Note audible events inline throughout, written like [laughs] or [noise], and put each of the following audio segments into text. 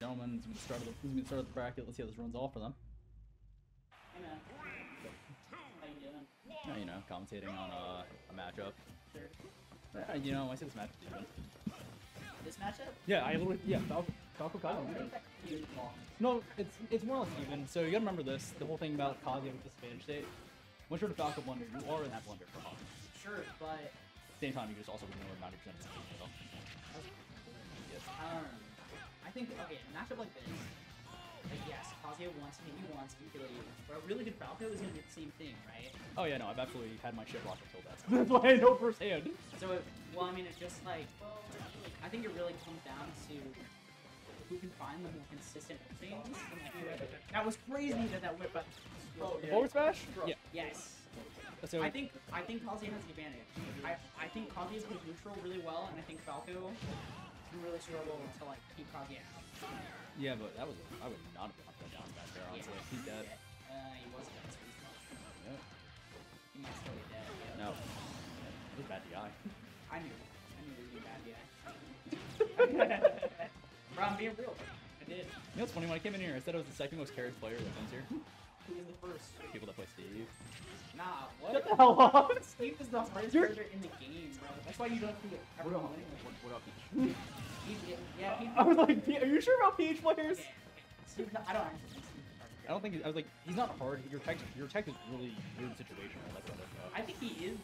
Gentlemen, this is start of the, this is start of the bracket. Let's see how this runs off for them. Hey man. How you doing? Yeah, you know, commentating on uh, a matchup. Sure. Yeah, you know, I say this matchup is. This matchup? Yeah, I literally yeah, Falco, Falco I Kyle. don't think that you long. No, it's it's more or less even. So you gotta remember this: the whole thing about Kazuya with disadvantage state. Once you're in a Falco blunder, you are in that blunder for a Sure, but Same time, you just also ignore 90% of the game. So. Yes. I think okay, a matchup like this, like yes, Kazuya wants to hit you once and kill you, but a really good Falco is gonna do the same thing, right? Oh yeah, no, I've absolutely had my shit blocked until that. [laughs] That's why I know firsthand. So, it, well, I mean, it's just like I think it really comes down to who can find the more consistent like, that was crazy that that whip. But oh, forward smash? Yeah. Yes. So I think I think Kazuya has the advantage. I I think Kazuya plays neutral really well, and I think Falco can really struggle to like keep Kazuya out. yeah, but that was I would not have knocked that down back there. Honestly, he's [laughs] dead. Uh, he was dead. So he's not. Yeah. He might still be dead. Yeah. No, it was bad DI. I knew. I knew it be bad. Yeah. [laughs] Bro, I'm being real. I did. You know what's funny? When I came in here, I said I was the second most carried player that comes here. [laughs] Who the first? People that play Steve. Nah, what? Shut the hell up! Steve is the hardest You're- character in the game, bro. That's why you don't see it ever What up? winning. What, what up, Peach? He, yeah, yeah, he, I was like, are you sure about Peach players? okay, okay. I don't actually think Steve's I don't think he- I was like, he's not hard. Your tech, your tech is really weird situational. That's what I think he is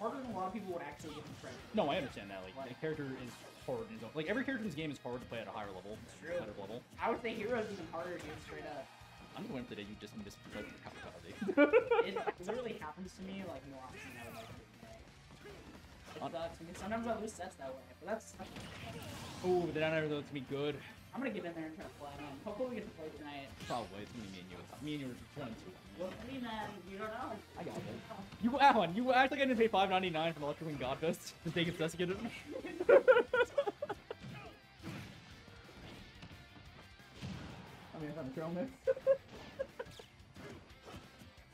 harder than a lot of people would actually give him credit. No, I understand that. Like, the character is hard in his. Like, every character in this game is hard to play at a higher level. true. Higher level. I would say Hero's even harder, dude, straight up. I'm gonna win for the day. You just miss like [laughs] It literally happens to me like more often than I would like to. It On- sucks. I mean, sometimes I lose sets that way, but that's. Oh, the down air though to be good. I'm gonna get in there and try to play. Man. Hopefully we get to play tonight. Probably it's gonna be me and you. Me and you are and two. Well, I mean, man, you don't know. I got it. You Alan, you act like I didn't pay five ninety nine for the Electric Wind Godfist to [laughs] take its desiccated. [laughs] I mean, I'm throwing this.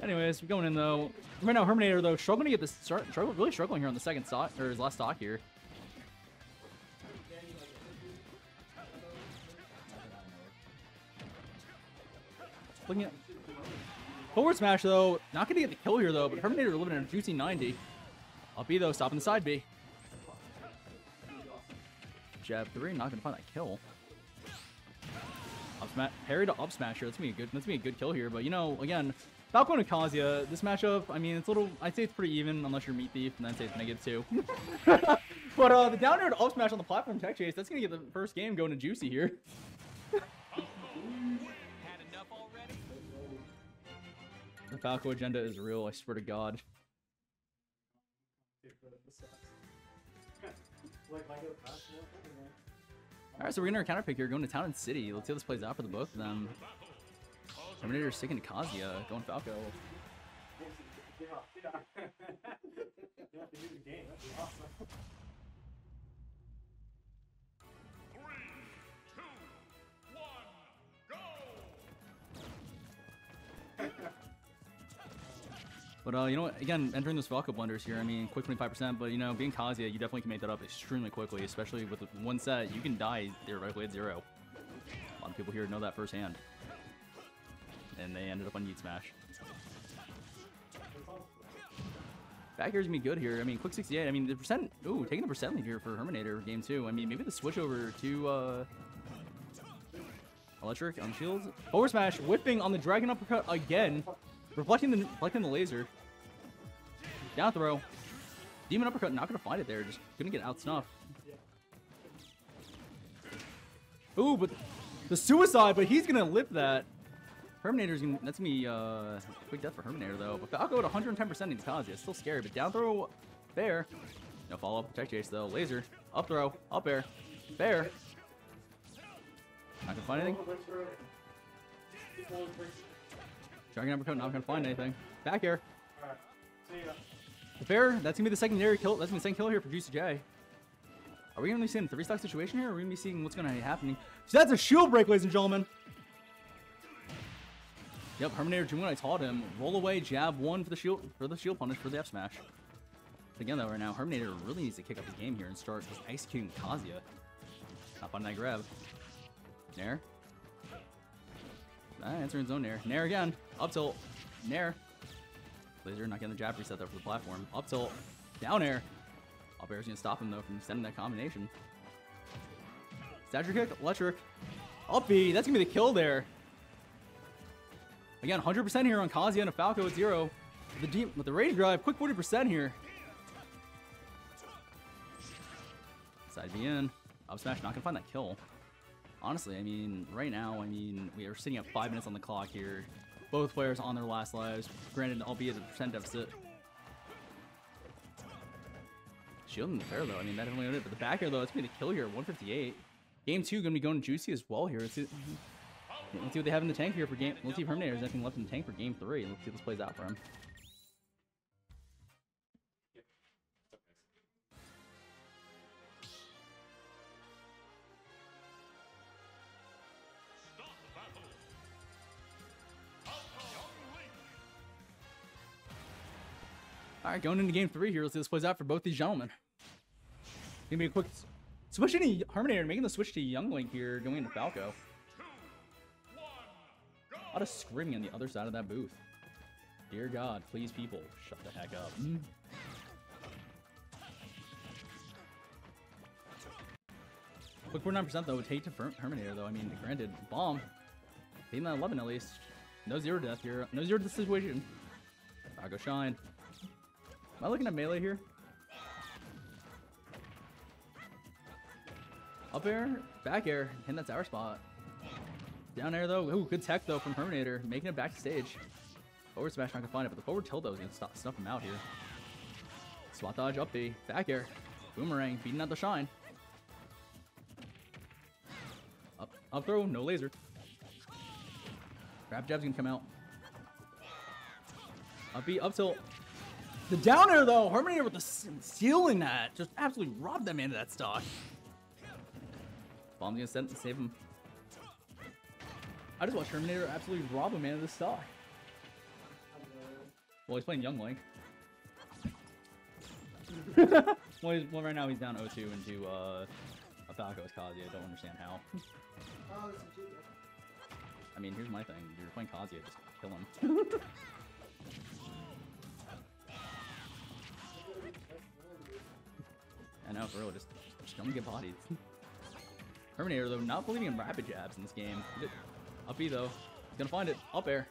Anyways, we're going in though. Right now, Herminator though struggling to get this start. Struggle, really struggling here on the second stock or his last stock here. Looking at forward smash though, not gonna get the kill here though. But Herminator living in a juicy 90. Up B though, stopping the side B. Jab three, not gonna find that kill. Up smash, parry to up smash here. That's gonna be a good. That's gonna be a good kill here. But you know, again, Falco and Kazuya, this matchup. I mean, it's a little. I'd say it's pretty even, unless you're Meat Thief, and then say it's negative two. [laughs] but uh, the down air to up smash on the platform tech chase. That's gonna get the first game going to juicy here. [laughs] The Falco agenda is real. I swear to God. All right, so we're gonna counter pick here, going to Town and City. Let's see how this plays out for the both of them. Herminator sticking to Kazuya, going Falco. But uh, you know what? Again, entering those Falco blunders here. I mean, quick 25%. But you know, being Kazuya, you definitely can make that up extremely quickly. Especially with one set, you can die theoretically at zero. A lot of people here know that firsthand. And they ended up on Yeet Smash. Back air's be good here. I mean, quick 68. I mean, the percent. Ooh, taking the percent lead here for Herminator game two. I mean, maybe the switch over to uh, electric on shields. Smash, whipping on the dragon uppercut again, reflecting the reflecting the laser. Down throw. Demon uppercut, not gonna find it there. Just gonna get out snuff. Ooh, but the suicide, but he's gonna lip that. Herminator's gonna that's gonna be uh quick death for Herminator though. But Falco at 110% into Kazuya. It's still scary, but down throw fair. No follow up, tech chase though. Laser. Up throw, up air. Fair. Not gonna find anything. Dragon uppercut, not gonna find anything. Back air. The fair, that's gonna be the secondary kill. That's gonna be the second kill here for Juicy J. Are we gonna be seeing a three stock situation here? Or are we gonna be seeing what's gonna be happening? So that's a shield break, ladies and gentlemen. Yep, Herminator doing what I taught him. Roll away, jab one for the shield for the shield punish for the F smash. Again though, right now, Herminator really needs to kick up his game here and start just executing Kazuya. Not on that grab. Nair. Ah, answering zone nair. Nair again. Up tilt. Nair. Laser not getting the jab reset though for the platform. Up tilt. Down air. Up air's gonna stop him though from sending that combination. Stature kick. Electric. Up B. That's gonna be the kill there. Again, 100% here on Kazuya and a Falco at zero. With the deep, with the Rage Drive, quick 40% here. Side B in. Up smash, not gonna find that kill. Honestly, I mean, right now, I mean, we are sitting at five minutes on the clock here. Both players on their last lives. Granted, albeit a percent deficit. Shielding the fair though. I mean, that definitely owned it. But the back air though, it's gonna be the kill here. 158. Game two gonna be going juicy as well here. See, let's see what they have in the tank here for game. Let's see if Herminator has anything left in the tank for game three. Let's see if this plays out for him. All right, going into game three here. Let's see this plays out for both these gentlemen. Gonna be a quick switch into Herminator, making the switch to Young Link here, going into Falco. A lot of screaming on the other side of that booth. Dear God, please, people, shut the heck up. Hmm. Quick 49% though would take to Herminator though. I mean, granted, bomb. Taking that 11 at least. No zero death here. No zero death situation. go shine. Am I looking at melee here? Up air, back air, hitting that tower spot. Down air though, ooh, good tech though from Herminator, making it back to stage. Forward smash not gonna find it, but the forward tilt though is gonna stop, snuff him out here. Swat dodge up B, back air, boomerang, beating out the shine. Up, up throw, no laser. Grab jab's gonna come out. Up B, up tilt. The down air though, Herminator with the s- stealing that, just absolutely robbed that man of that stock. Bomb's gonna send save him. I just watched Herminator absolutely rob a man of the stock. Well, he's playing Young Link. [laughs] well, he's, well, right now he's down 0-2 into uh, a Falco's Kazuya. I don't understand how. I mean, here's my thing. You're playing Kazuya, just kill him. [laughs] I know, for real, just, just don't get bodied. [laughs] Herminator, though, not believing in rapid jabs in this game. Up B, though. He's gonna find it. Up air.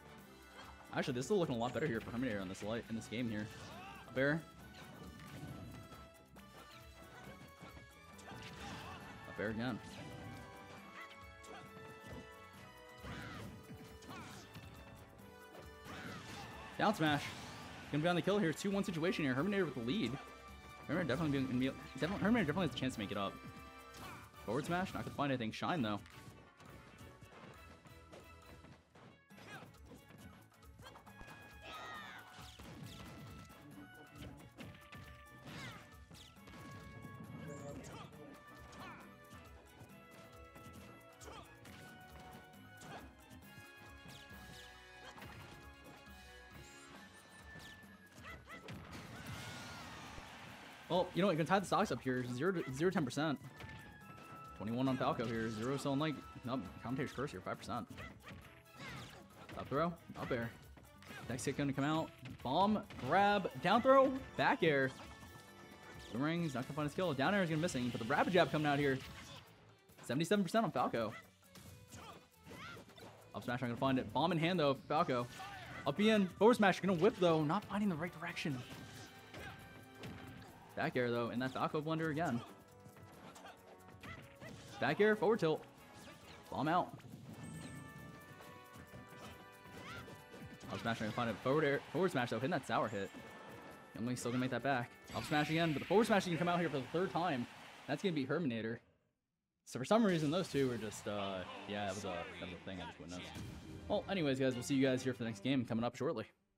Actually, this is looking a lot better here for Herminator in this light in this game here. Up air. Up air again. Down smash. Gonna be on the kill here. 2-1 situation here. Herminator with the lead. Herminator definitely gonna be, definitely, Herminator definitely has a chance to make it up. Forward smash, not gonna find anything. Shine though. Well, you know what? You can tie the stocks up here. Zero, to, zero, ten percent. Twenty-one on Falco here. Zero selling like no commentator's curse here. Five percent. Up throw, up air. Next hit gonna come out. Bomb, grab, down throw, back air. He's not gonna find his kill. Down air is gonna missing, but the rapid jab coming out here. 77% on Falco. Up smash, I'm gonna find it. Bomb in hand though, Falco. Up in, forward smash, gonna whip though, not finding the right direction. Back air though, and that Falco blunder again. Back air, forward tilt. Bomb out. Up smash, trying to find it. Forward air, forward smash though, hitting that sour hit. Young Link's still gonna make that back. Up smash again, but the forward smash can come out here for the third time. That's gonna be Herminator. So for some reason, those two were just, uh, yeah, that was a, that was a thing I just witnessed. Well, anyways, guys, we'll see you guys here for the next game coming up shortly.